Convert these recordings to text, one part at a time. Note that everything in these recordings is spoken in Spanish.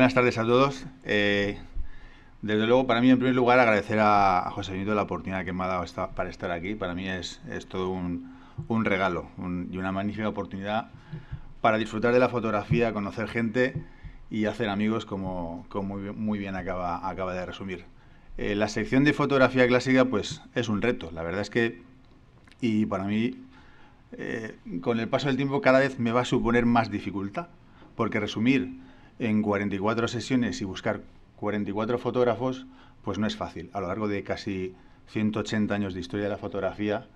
Buenas tardes a todos. Eh, desde luego, para mí, en primer lugar, agradecer a, José Benito la oportunidad que me ha dado para estar aquí. Para mí es, todo un, regalo y una magnífica oportunidad para disfrutar de la fotografía, conocer gente y hacer amigos, como, muy, bien acaba, acaba de resumir. Eh, la sección de fotografía clásica, pues, es un reto. La verdad es que, y para mí, eh, con el paso del tiempo cada vez me va a suponer más dificultad, porque resumir en 44 sesiones y buscar 44 fotógrafos, pues no es fácil, a lo largo de casi 180 años de historia de la fotografía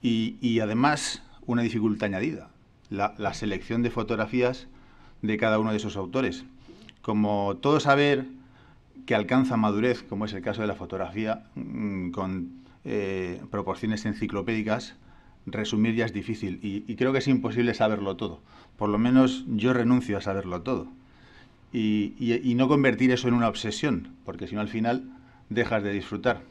y, además una dificultad añadida, la, selección de fotografías de cada uno de esos autores. Como todo saber que alcanza madurez, como es el caso de la fotografía, mm, con eh, proporciones enciclopédicas, resumir ya es difícil y, y creo que es imposible saberlo todo. Por lo menos yo renuncio a saberlo todo y, no convertir eso en una obsesión, porque si no al final dejas de disfrutar,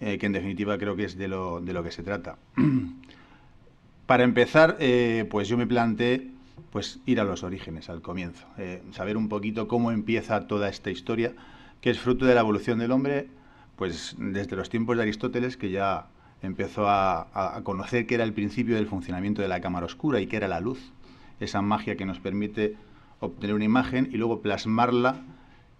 eh, que en definitiva creo que es de lo, de lo que se trata. Para empezar, eh, pues yo me planteé pues ir a los orígenes, al comienzo, eh, saber un poquito cómo empieza toda esta historia, que es fruto de la evolución del hombre, pues desde los tiempos de Aristóteles, que ya empezó a, a conocer qué era el principio del funcionamiento de la cámara oscura y qué era la luz, esa magia que nos permite obtener una imagen y luego plasmarla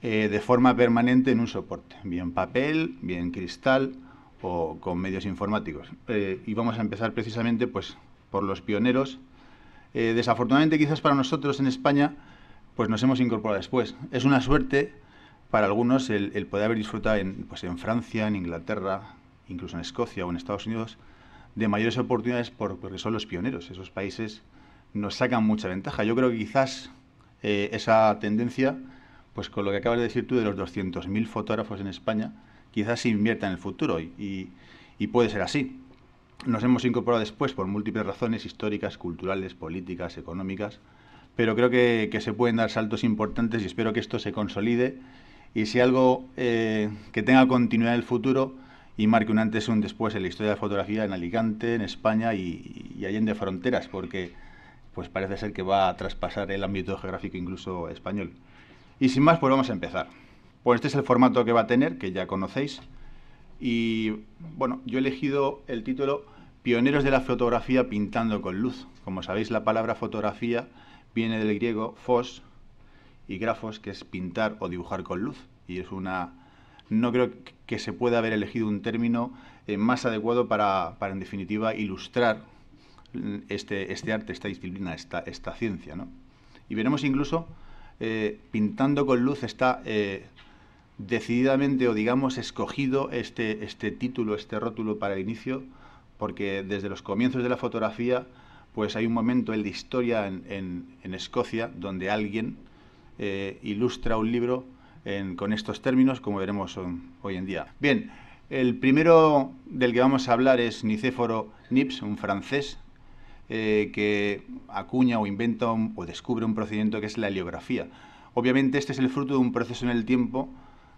eh, de forma permanente en un soporte, bien papel, bien cristal o con medios informáticos. Eh, y vamos a empezar precisamente pues, por los pioneros. Eh, desafortunadamente quizás para nosotros en España pues nos hemos incorporado después. Es una suerte para algunos el, poder haber disfrutado en, pues, en Francia, en Inglaterra, incluso en Escocia o en Estados Unidos, de mayores oportunidades porque son los pioneros. Esos países nos sacan mucha ventaja. Yo creo que quizás eh, esa tendencia, pues con lo que acabas de decir tú de los 200.000 fotógrafos en España, quizás se invierta en el futuro y, puede ser así. Nos hemos incorporado después por múltiples razones históricas, culturales, políticas, económicas, pero creo que, se pueden dar saltos importantes y espero que esto se consolide y sea algo eh, que tenga continuidad en el futuro y marque un antes y un después en la historia de la fotografía en Alicante, en España y, y allende fronteras, porque pues parece ser que va a traspasar el ámbito geográfico incluso español. Y sin más, pues vamos a empezar. Pues este es el formato que va a tener, que ya conocéis. Y bueno, yo he elegido el título Pioneros de la fotografía pintando con luz. Como sabéis, la palabra fotografía viene del griego fos y grafos, que es pintar o dibujar con luz. Y es una... No creo que se pueda haber elegido un término eh, más adecuado para, en definitiva, ilustrar este, este arte, esta disciplina, esta, esta ciencia. ¿no? Y veremos incluso, eh, pintando con luz está eh, decididamente o digamos escogido este, este título, este rótulo para el inicio, porque desde los comienzos de la fotografía pues hay un momento en la historia en, en, Escocia donde alguien eh, ilustra un libro con estos términos, como veremos hoy en día. Bien, el primero del que vamos a hablar es Nicéforo Nips, un francés eh, que acuña o inventa o descubre un procedimiento que es la heliografía. Obviamente este es el fruto de un proceso en el tiempo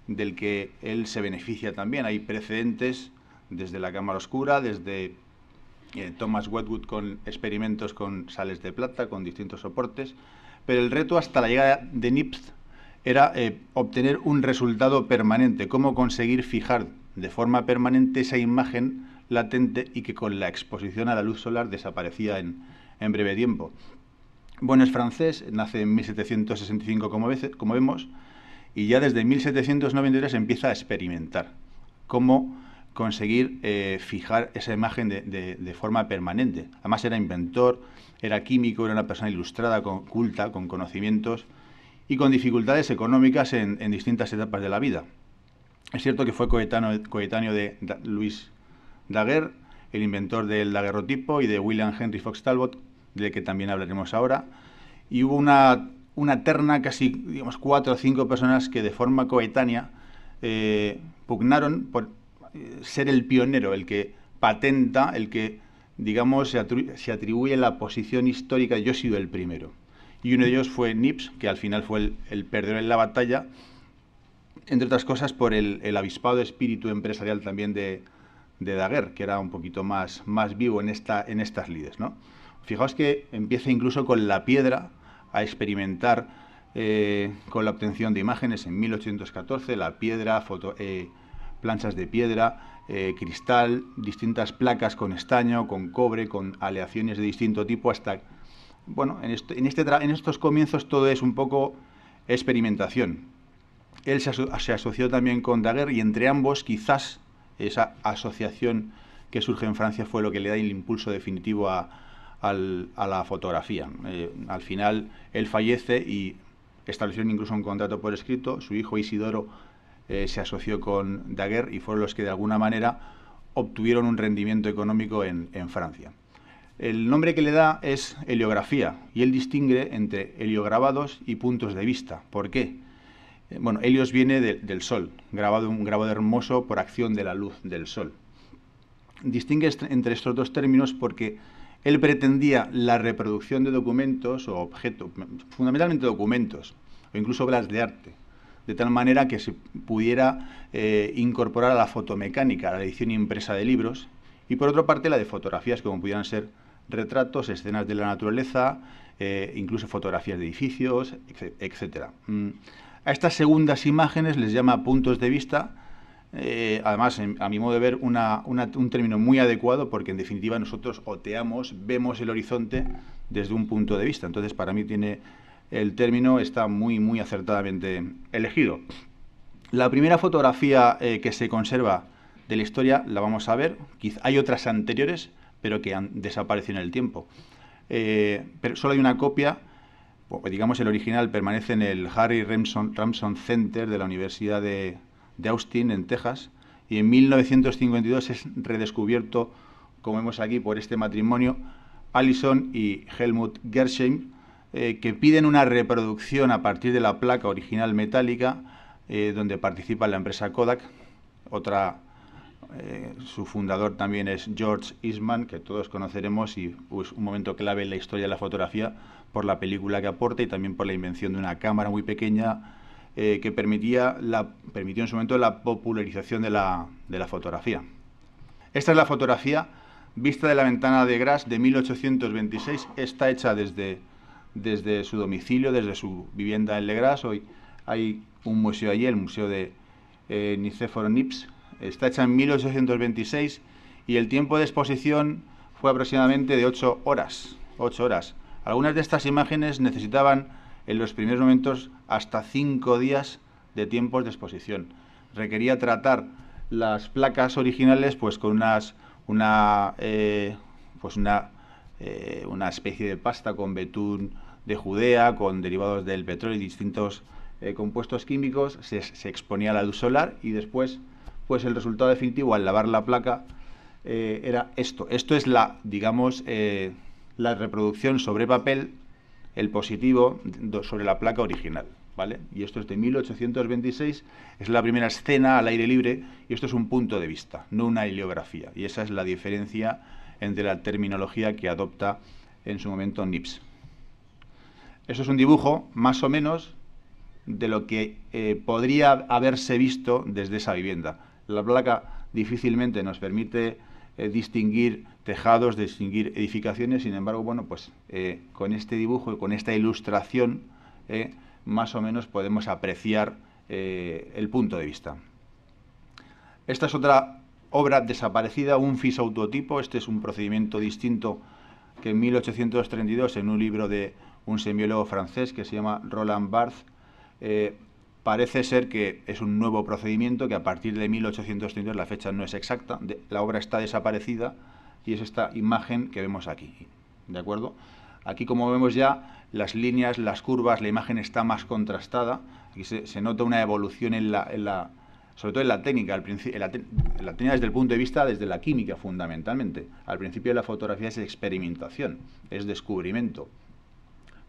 del que él se beneficia también. Hay precedentes desde la cámara oscura, desde eh, Thomas Wedgwood con experimentos con sales de plata, con distintos soportes, pero el reto hasta la llegada de Nipth era eh, obtener un resultado permanente, cómo conseguir fijar de forma permanente esa imagen latente y que con la exposición a la luz solar desaparecía en, breve tiempo. Bueno, es francés, nace en 1765 como, vemos, y ya desde 1793 empieza a experimentar cómo conseguir eh, fijar esa imagen de, forma permanente. Además era inventor, era químico, era una persona ilustrada, con, culta, con conocimientos y con dificultades económicas en, distintas etapas de la vida. Es cierto que fue coetáneo de Luis Daguerre, el inventor del daguerrotipo, y de William Henry Fox Talbot, del que también hablaremos ahora. Y hubo una, una terna, casi digamos, cuatro o cinco personas que de forma coetánea eh, pugnaron por eh, ser el pionero, el que patenta, el que, digamos, se, atribuye la posición histórica, yo he sido el primero. Y uno de ellos fue Nips, que al final fue el, el perdedor en la batalla, entre otras cosas por el, el avispado espíritu empresarial también de, de Daguerre, que era un poquito más, más vivo en, esta, en estas lides. ¿no? Fijaos que empieza incluso con la piedra a experimentar eh, con la obtención de imágenes en 1814, la piedra, eh, planchas de piedra, eh, cristal, distintas placas con estaño, con cobre, con aleaciones de distinto tipo, hasta... Bueno, en, este, este en estos comienzos todo es un poco experimentación. Él se, asoció también con Daguerre y entre ambos quizás esa asociación que surge en Francia fue lo que le da el impulso definitivo a, la fotografía. al final él fallece y establecieron incluso un contrato por escrito, su hijo Isidoro eh, se asoció con Daguerre y fueron los que de alguna manera obtuvieron un rendimiento económico en, Francia. El nombre que le da es heliografía y él distingue entre heliograbados y puntos de vista. ¿Por qué? Eh, bueno, helios viene del sol, grabado un grabado hermoso por acción de la luz del sol. Distingue entre estos dos términos porque él pretendía la reproducción de documentos o objetos, fundamentalmente documentos, o incluso obras de arte, de tal manera que se pudiera eh, incorporar a la fotomecánica, a la edición impresa de libros, y por otra parte la de fotografías, como pudieran ser retratos, escenas de la naturaleza, eh, incluso fotografías de edificios, etc. A estas segundas imágenes les llama puntos de vista, eh, además, a mi modo de ver, un término muy adecuado porque en definitiva nosotros oteamos, vemos el horizonte desde un punto de vista. Entonces, para mí tiene el término está muy, muy acertadamente elegido. La primera fotografía eh, que se conserva de la historia la vamos a ver. hay otras anteriores, pero que han desaparecido en el tiempo. Eh, pero solo hay una copia, digamos el original permanece en el Harry Ramson, Center de la Universidad de, de Austin, en Texas, y en 1952 es redescubierto, como vemos aquí, por este matrimonio, Allison y Helmut Gersheim, eh, que piden una reproducción a partir de la placa original metálica, eh, donde participa la empresa Kodak. Otra, eh, su fundador también es George Eastman, que todos conoceremos y es pues, un momento clave en la historia de la fotografía por la película que aporta y también por la invención de una cámara muy pequeña eh, que permitía permitió en su momento la popularización de la, fotografía. Esta es la fotografía vista de la ventana de Gras de 1826. Está hecha desde, desde su domicilio, desde su vivienda en Legras. Hoy hay un museo allí, el Museo de eh, Nips. Está hecha en 1826 y el tiempo de exposición fue aproximadamente de 8 horas. 8 horas. Algunas de estas imágenes necesitaban en los primeros momentos hasta cinco días de tiempos de exposición. Requería tratar las placas originales pues con unas, una, eh, pues una, eh, una especie de pasta con betún de Judea, con derivados del petróleo y distintos eh, compuestos químicos, se, se, exponía a la luz solar y después pues el resultado definitivo al lavar la placa era esto. Esto es la, digamos, la reproducción sobre papel el positivo sobre la placa original. ¿Vale? Y esto es de 1826, es la primera escena al aire libre y esto es un punto de vista, no una heliografía. Y esa es la diferencia entre la terminología que adopta en su momento Nips. Eso es un dibujo más o menos de lo que eh, podría haberse visto desde esa vivienda. La placa difícilmente nos permite eh, distinguir tejados, distinguir edificaciones, sin embargo, bueno, pues eh, con este dibujo y con esta ilustración, eh, más o menos podemos apreciar el punto de vista. Esta es otra obra desaparecida, un fisautotipo, este es un procedimiento distinto que en 1832, en un libro de un semiólogo francés que se llama Roland Barthes, Parece ser que es un nuevo procedimiento que a partir de 1832, la fecha no es exacta, la obra está desaparecida y es esta imagen que vemos aquí. ¿De acuerdo? Aquí como vemos ya las líneas, las curvas, la imagen está más contrastada. Aquí se, nota una evolución en la, sobre todo en la técnica, la, técnica desde el punto de vista, desde la química fundamentalmente. Al principio de la fotografía es experimentación, es descubrimiento.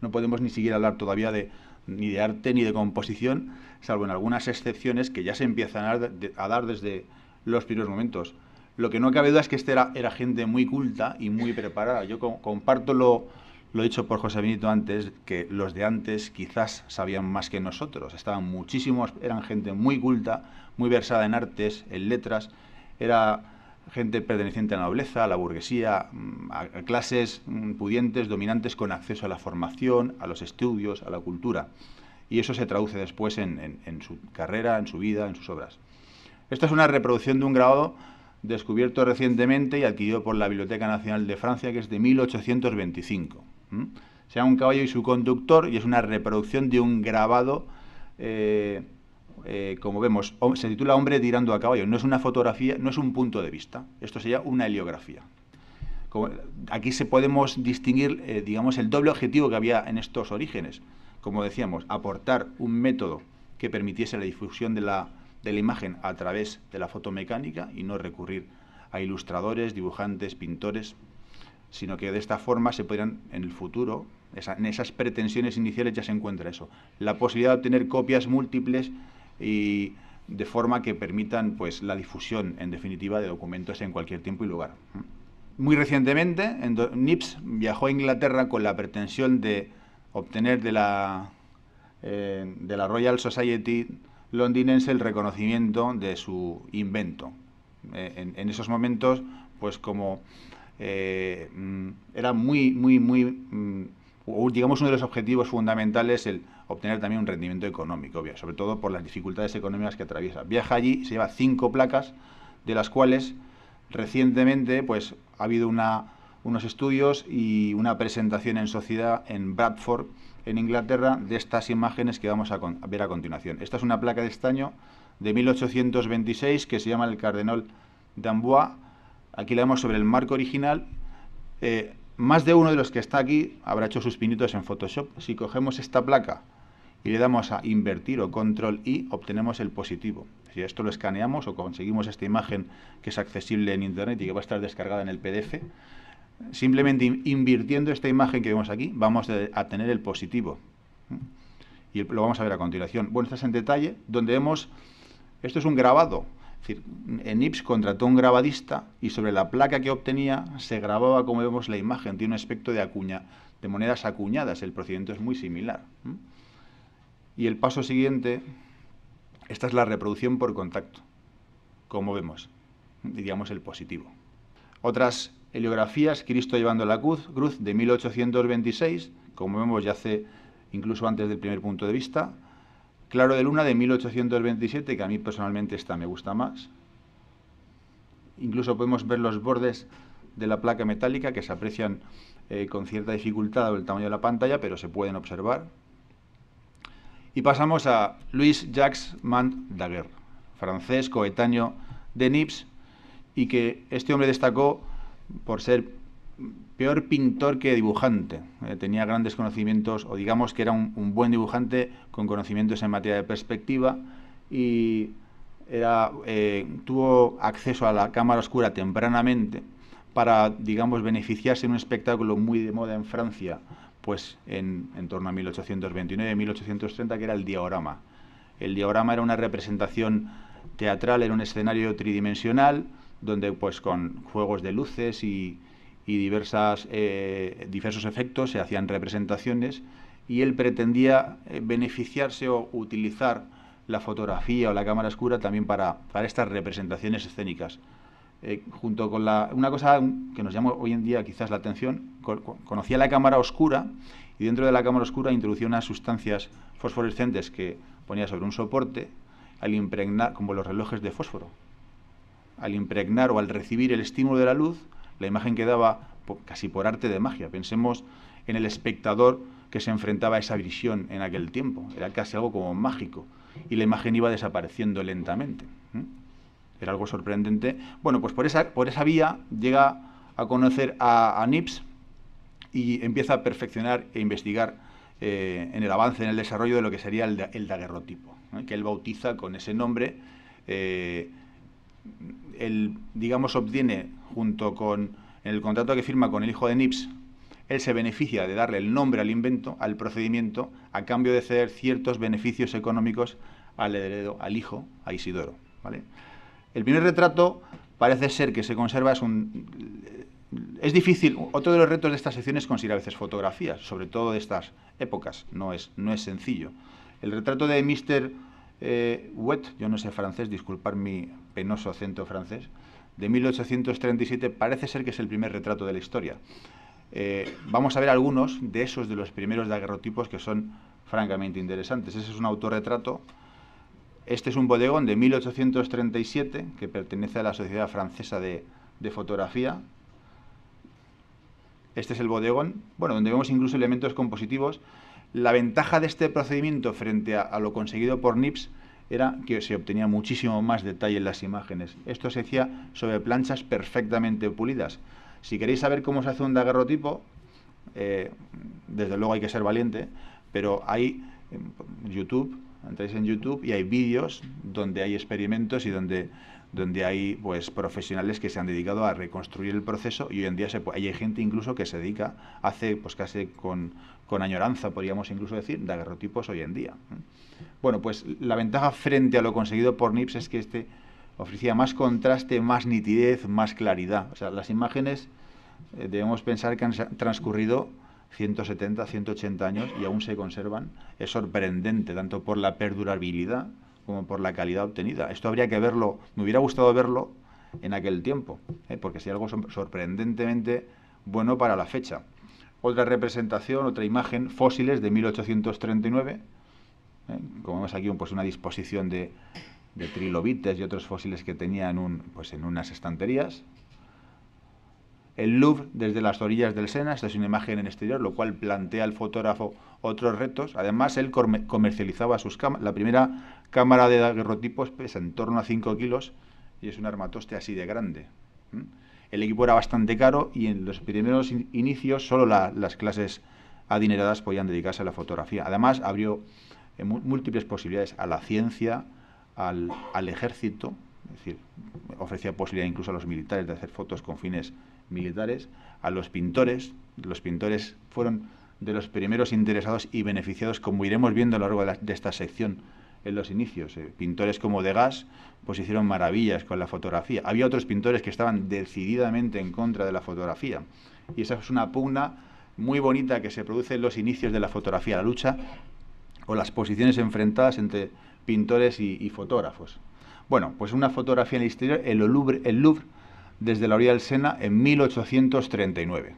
No podemos ni siquiera hablar todavía de, ni de arte ni de composición, salvo en algunas excepciones que ya se empiezan a dar, desde los primeros momentos. Lo que no cabe duda es que este era, gente muy culta y muy preparada. Yo comparto lo, lo dicho por José Benito antes, que los de antes quizás sabían más que nosotros. Estaban muchísimos, eran gente muy culta, muy versada en artes, en letras. Era gente perteneciente a la nobleza, a la burguesía, mm, a clases mm, pudientes, dominantes, con acceso a la formación, a los estudios, a la cultura. y eso se traduce después en, su carrera, en su vida, en sus obras. Esta es una reproducción de un grabado descubierto recientemente y adquirido por la Biblioteca Nacional de Francia, que es de 1825. Se llama Un caballo y su conductor y es una reproducción de un grabado, eh, eh, como vemos, se titula Hombre tirando a caballo. No es una fotografía, no es un punto de vista. Esto sería una heliografía. aquí se podemos distinguir, eh, digamos, el doble objetivo que había en estos orígenes como decíamos, aportar un método que permitiese la difusión de la, de la imagen a través de la fotomecánica y no recurrir a ilustradores, dibujantes, pintores, sino que de esta forma se podrían en el futuro, en esas pretensiones iniciales ya se encuentra eso, la posibilidad de obtener copias múltiples y de forma que permitan pues la difusión en definitiva de documentos en cualquier tiempo y lugar. Muy recientemente, Nips viajó a Inglaterra con la pretensión de obtener de la, eh, de la Royal Society londinense el reconocimiento de su invento. Eh, en, esos momentos, pues como eh, mm, era muy, muy, muy, digamos, uno de los objetivos fundamentales el obtener también un rendimiento económico, sobre todo por las dificultades económicas que atraviesa. Viaja allí, se lleva cinco placas, de las cuales recientemente pues ha habido una unos estudios y una presentación en sociedad en Bradford, en Inglaterra, de estas imágenes que vamos a, ver a continuación. Esta es una placa de estaño de 1826 que se llama el Cardenal d'Amboise. Aquí la vemos sobre el marco original. Eh, más de uno de los que está aquí habrá hecho sus pinitos en Photoshop. Si cogemos esta placa y le damos a invertir o control I, obtenemos el positivo. Si esto lo escaneamos o conseguimos esta imagen que es accesible en internet y que va a estar descargada en el PDF, simplemente invirtiendo esta imagen que vemos aquí, vamos a tener el positivo. Y lo vamos a ver a continuación. Bueno, esto es en detalle, donde vemos, esto es un grabado. Es decir, en IPS contrató un grabadista y sobre la placa que obtenía se grababa, como vemos, la imagen. Tiene un aspecto de, acuña, de monedas acuñadas. El procedimiento es muy similar. Y el paso siguiente, esta es la reproducción por contacto, como vemos, digamos el positivo. Otras heliografías, Cristo llevando la cruz, cruz de 1826, como vemos ya hace incluso antes del primer punto de vista. Claro de Luna de 1827, que a mí personalmente esta me gusta más. Incluso podemos ver los bordes de la placa metálica que se aprecian eh, con cierta dificultad dado el tamaño de la pantalla, pero se pueden observar. Y pasamos a Louis Jacques Daguerre, francés coetáneo de Nips, y que este hombre destacó por ser peor pintor que dibujante. Eh, tenía grandes conocimientos, o digamos que era un, buen dibujante con conocimientos en materia de perspectiva y era, eh, tuvo acceso a la cámara oscura tempranamente para, digamos, beneficiarse en un espectáculo muy de moda en Francia, pues en, torno a 1829-1830, que era el diorama. El diorama era una representación teatral en un escenario tridimensional, donde pues con juegos de luces y, eh, diversos efectos se hacían representaciones y él pretendía eh, beneficiarse o utilizar la fotografía o la cámara oscura también para, para estas representaciones escénicas. Eh, junto con la, una cosa que nos llama hoy en día quizás la atención, conocía la cámara oscura y dentro de la cámara oscura introducía unas sustancias fosforescentes que ponía sobre un soporte al impregnar, como los relojes de fósforo, al impregnar o al recibir el estímulo de la luz, la imagen quedaba casi por arte de magia. Pensemos en el espectador que se enfrentaba a esa visión en aquel tiempo. Era casi algo como mágico. Y la imagen iba desapareciendo lentamente. Era algo sorprendente. Bueno, pues por esa, por esa vía llega a conocer a, Nips y empieza a perfeccionar e investigar eh, en el avance, en el desarrollo de lo que sería el, el daguerrotipo, que él bautiza con ese nombre. Eh, él, digamos, obtiene junto con el contrato que firma con el hijo de Nips, él se beneficia de darle el nombre al invento, al procedimiento, a cambio de ceder ciertos beneficios económicos al heredero, al hijo, a Isidoro. ¿vale? El primer retrato parece ser que se conserva, es un... Es difícil, otro de los retos de esta sección es conseguir a veces fotografías, sobre todo de estas épocas, no es, no es sencillo. El retrato de Mr. Eh, Wet, yo no sé francés, disculpar mi penoso acento francés, de 1837 parece ser que es el primer retrato de la historia. Eh, vamos a ver algunos de esos de los primeros daguerrotipos que son francamente interesantes. Ese es un autorretrato. Este es un bodegón de 1837 que pertenece a la Sociedad Francesa de, Fotografía. Este es el bodegón, bueno, donde vemos incluso elementos compositivos. La ventaja de este procedimiento frente a, a lo conseguido por Nips era que se obtenía muchísimo más detalle en las imágenes. Esto se hacía sobre planchas perfectamente pulidas. Si queréis saber cómo se hace un daguerrotipo, eh, desde luego hay que ser valiente, pero hay en YouTube, entráis en YouTube y hay vídeos donde hay experimentos y donde, donde hay pues profesionales que se han dedicado a reconstruir el proceso y hoy en día se hay gente incluso que se dedica, hace pues casi con, con añoranza, podríamos incluso decir, daguerrotipos hoy en día. Bueno, pues la ventaja frente a lo conseguido por NIPS es que este ofrecía más contraste, más nitidez, más claridad. O sea, las imágenes eh, debemos pensar que han transcurrido 170, 180 años y aún se conservan. Es sorprendente, tanto por la perdurabilidad como por la calidad obtenida. Esto habría que verlo, me hubiera gustado verlo en aquel tiempo, ¿eh? porque sería algo sorprendentemente bueno para la fecha. Otra representación, otra imagen, fósiles de 1839. ¿eh? Como vemos aquí, pues una disposición de, de trilobites y otros fósiles que tenía en, un, pues en unas estanterías. El Louvre desde las orillas del Sena, esta es una imagen en exterior, lo cual plantea al fotógrafo otros retos. Además, él comercializaba sus cámaras. La primera cámara de daguerrotipos pesa en torno a 5 kilos y es un armatoste así de grande. El equipo era bastante caro y en los primeros inicios solo las clases adineradas podían dedicarse a la fotografía. Además, abrió eh, múltiples posibilidades a la ciencia, al, al ejército, es decir, ofrecía posibilidad incluso a los militares de hacer fotos con fines militares, a los pintores. Los pintores fueron de los primeros interesados y beneficiados, como iremos viendo a lo largo de, esta sección en los inicios. Eh, pintores como Degas pues hicieron maravillas con la fotografía. Había otros pintores que estaban decididamente en contra de la fotografía. Y esa es una pugna muy bonita que se produce en los inicios de la fotografía, la lucha o las posiciones enfrentadas entre pintores y, fotógrafos. Bueno, pues una fotografía en el exterior, el el Louvre desde la orilla del Sena en 1839.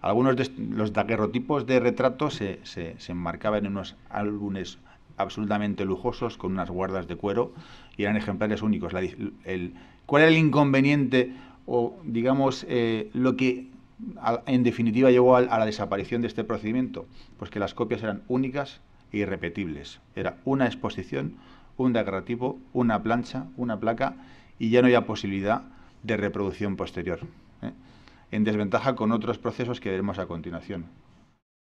Algunos de los daguerrotipos de retratos se, se, enmarcaban en unos álbumes absolutamente lujosos con unas guardas de cuero y eran ejemplares únicos. ¿Cuál era el inconveniente o, digamos, eh, lo que en definitiva llevó a, a, la desaparición de este procedimiento? Pues que las copias eran únicas e irrepetibles. Era una exposición, un daguerrotipo, una plancha, una placa y ya no había posibilidad de reproducción posterior, ¿eh? en desventaja con otros procesos que veremos a continuación.